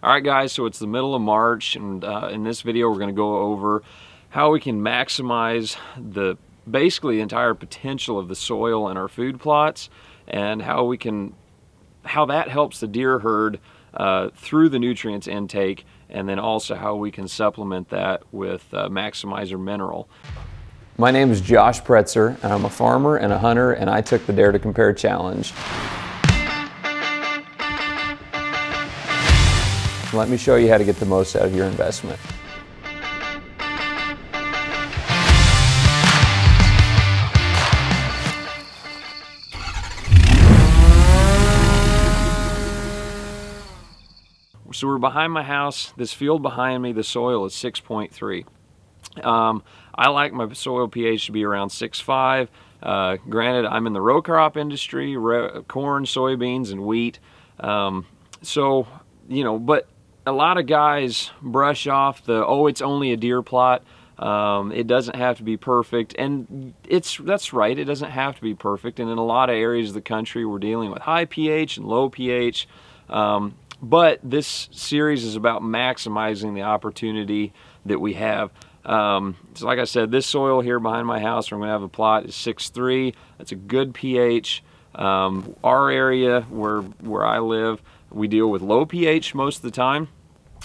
All right guys, so it's the middle of March and uh, in this video we're going to go over how we can maximize the basically the entire potential of the soil in our food plots and how we can how that helps the deer herd uh, through the nutrients intake and then also how we can supplement that with uh, maximizer mineral. My name is Josh Pretzer and I'm a farmer and a hunter and I took the Dare to Compare challenge. Let me show you how to get the most out of your investment. So we're behind my house. This field behind me, the soil is 6.3. Um, I like my soil pH to be around 6.5. Uh, granted, I'm in the row crop industry, corn, soybeans, and wheat. Um, so, you know, but a lot of guys brush off the, oh, it's only a deer plot. Um, it doesn't have to be perfect, and it's that's right. It doesn't have to be perfect, and in a lot of areas of the country, we're dealing with high pH and low pH. Um, but this series is about maximizing the opportunity that we have. Um, so like I said, this soil here behind my house, where I'm going to have a plot, is 6.3. That's a good pH. Um, our area where where I live, we deal with low pH most of the time.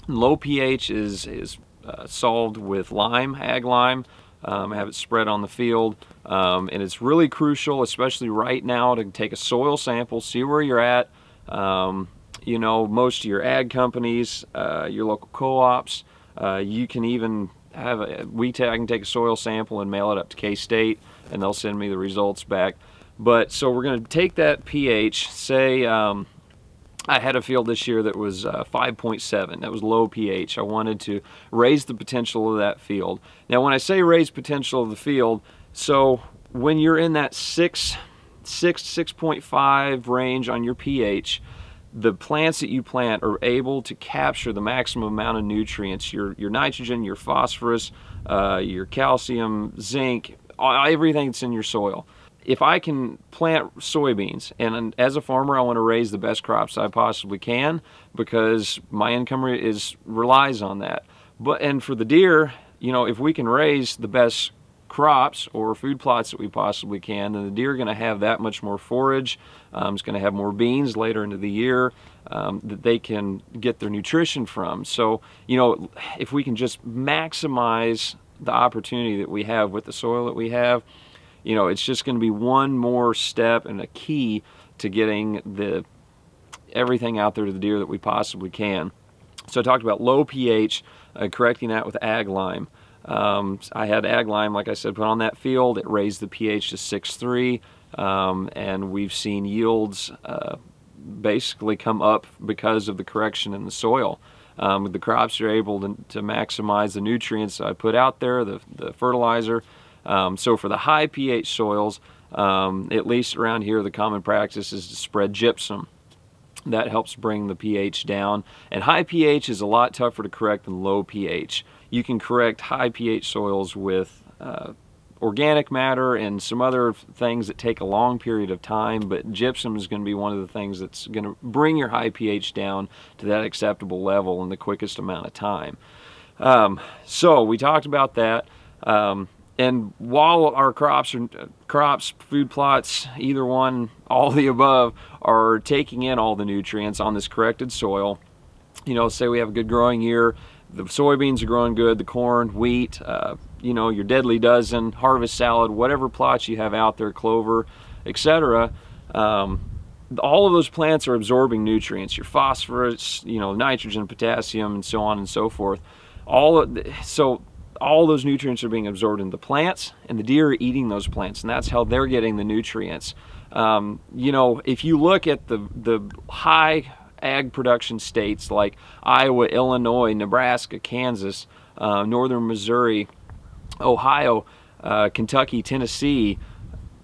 Low pH is, is uh, solved with lime, ag lime. Um, have it spread on the field. Um, and it's really crucial, especially right now, to take a soil sample, see where you're at. Um, you know, most of your ag companies, uh, your local co-ops, uh, you can even have a, we I can take a soil sample and mail it up to K-State and they'll send me the results back. But so we're going to take that pH, say, um, I had a field this year that was uh, 5.7. That was low pH. I wanted to raise the potential of that field. Now, when I say raise potential of the field, so when you're in that 6, 6, 6.5 range on your pH, the plants that you plant are able to capture the maximum amount of nutrients, your, your nitrogen, your phosphorus, uh, your calcium, zinc, everything that's in your soil if I can plant soybeans, and as a farmer, I want to raise the best crops I possibly can because my income is relies on that. But and for the deer, you know, if we can raise the best crops or food plots that we possibly can, then the deer are going to have that much more forage. Um, it's going to have more beans later into the year um, that they can get their nutrition from. So, you know, if we can just maximize the opportunity that we have with the soil that we have, you know, it's just going to be one more step and a key to getting the everything out there to the deer that we possibly can. So I talked about low pH, uh, correcting that with ag lime. Um, I had ag lime, like I said, put on that field. It raised the pH to 6.3, um, and we've seen yields uh, basically come up because of the correction in the soil. Um, the crops are able to, to, maximize the nutrients I put out there, the, the fertilizer, um, so for the high pH soils, um, at least around here, the common practice is to spread gypsum. That helps bring the pH down. And high pH is a lot tougher to correct than low pH. You can correct high pH soils with uh, organic matter and some other things that take a long period of time, but gypsum is going to be one of the things that's going to bring your high pH down to that acceptable level in the quickest amount of time. Um, so we talked about that. Um, and while our crops crops, food plots, either one, all the above, are taking in all the nutrients on this corrected soil, you know, say we have a good growing year, the soybeans are growing good, the corn, wheat, uh, you know, your deadly dozen, harvest salad, whatever plots you have out there, clover, etc. Um, all of those plants are absorbing nutrients, your phosphorus, you know, nitrogen, potassium, and so on and so forth. All of so all those nutrients are being absorbed into the plants and the deer are eating those plants and that's how they're getting the nutrients. Um, you know, if you look at the, the high ag production states like Iowa, Illinois, Nebraska, Kansas, uh, northern Missouri, Ohio, uh, Kentucky, Tennessee,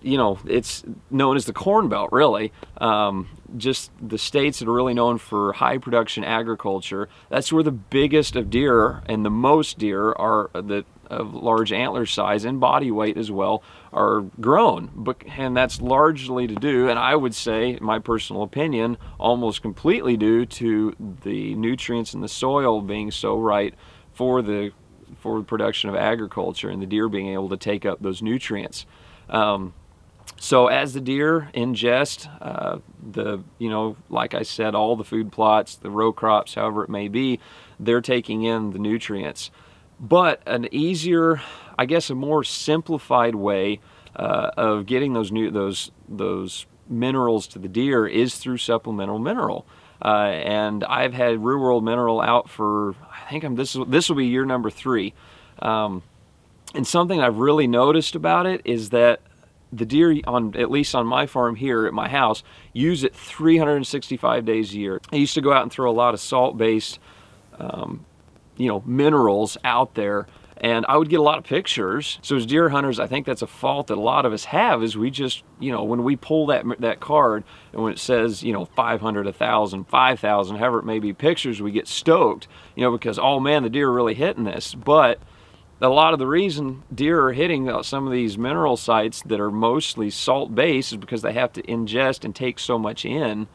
you know, it's known as the Corn Belt, really. Um, just the states that are really known for high production agriculture. That's where the biggest of deer and the most deer are that of large antler size and body weight as well are grown. But, and that's largely to do, and I would say, in my personal opinion, almost completely due to the nutrients in the soil being so right for the for the production of agriculture and the deer being able to take up those nutrients. Um, so as the deer ingest uh, the, you know, like I said, all the food plots, the row crops, however it may be, they're taking in the nutrients. But an easier, I guess, a more simplified way uh, of getting those new those those minerals to the deer is through supplemental mineral. Uh, and I've had Real World Mineral out for I think I'm this this will be year number three. Um, and something I've really noticed about it is that the deer on at least on my farm here at my house use it 365 days a year. I used to go out and throw a lot of salt-based, um, you know, minerals out there, and I would get a lot of pictures. So as deer hunters, I think that's a fault that a lot of us have is we just, you know, when we pull that that card and when it says, you know, 500, 1,000, 5,000, however it may be pictures, we get stoked, you know, because oh man, the deer are really hitting this, but a lot of the reason deer are hitting some of these mineral sites that are mostly salt based is because they have to ingest and take so much in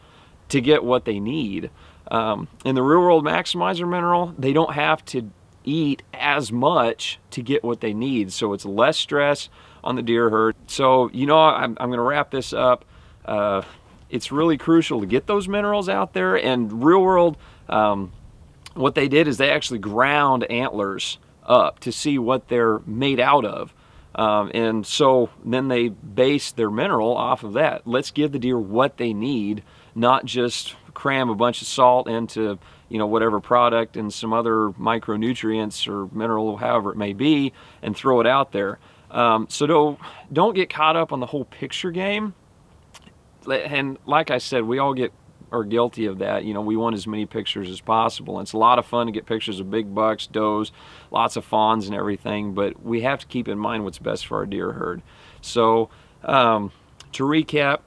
to get what they need. Um, in the real world maximizer mineral, they don't have to eat as much to get what they need. So it's less stress on the deer herd. So, you know, I'm, I'm going to wrap this up. Uh, it's really crucial to get those minerals out there and real world, um, what they did is they actually ground antlers up to see what they're made out of. Um, and so then they base their mineral off of that. Let's give the deer what they need, not just cram a bunch of salt into you know whatever product and some other micronutrients or mineral, however it may be, and throw it out there. Um, so don't don't get caught up on the whole picture game. And like I said, we all get are guilty of that. You know, we want as many pictures as possible. And it's a lot of fun to get pictures of big bucks, does, lots of fawns and everything, but we have to keep in mind what's best for our deer herd. So um, to recap,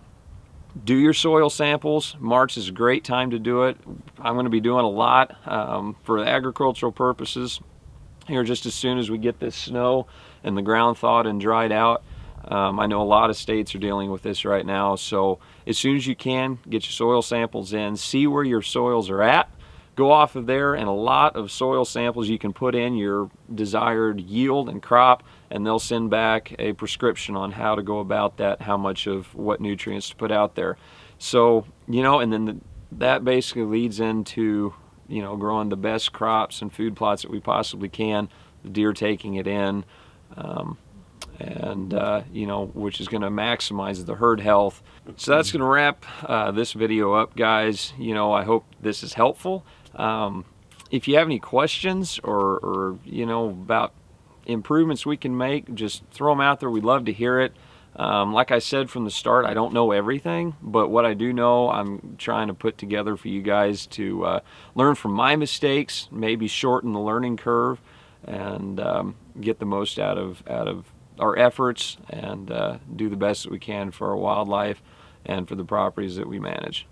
do your soil samples. March is a great time to do it. I'm going to be doing a lot um, for agricultural purposes here just as soon as we get this snow and the ground thawed and dried out. Um, I know a lot of states are dealing with this right now, so as soon as you can, get your soil samples in, see where your soils are at, go off of there, and a lot of soil samples you can put in your desired yield and crop, and they'll send back a prescription on how to go about that, how much of what nutrients to put out there. So, you know, and then the, that basically leads into, you know, growing the best crops and food plots that we possibly can, the deer taking it in. Um, and uh, you know which is going to maximize the herd health. So that's going to wrap uh, this video up guys. You know I hope this is helpful. Um, if you have any questions or, or, you know about improvements we can make just throw them out there. We'd love to hear it. Um, like I said from the start I don't know everything but what I do know I'm trying to put together for you guys to uh, learn from my mistakes maybe shorten the learning curve and um, get the most out of out of our efforts and uh, do the best that we can for our wildlife and for the properties that we manage.